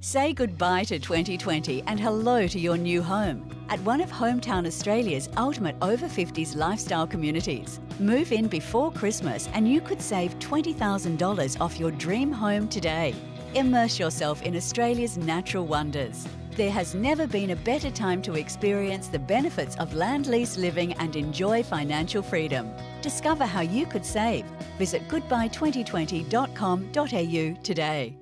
Say goodbye to 2020 and hello to your new home at one of Hometown Australia's ultimate over 50s lifestyle communities. Move in before Christmas and you could save $20,000 off your dream home today. Immerse yourself in Australia's natural wonders. There has never been a better time to experience the benefits of land lease living and enjoy financial freedom. Discover how you could save. Visit goodbye2020.com.au today.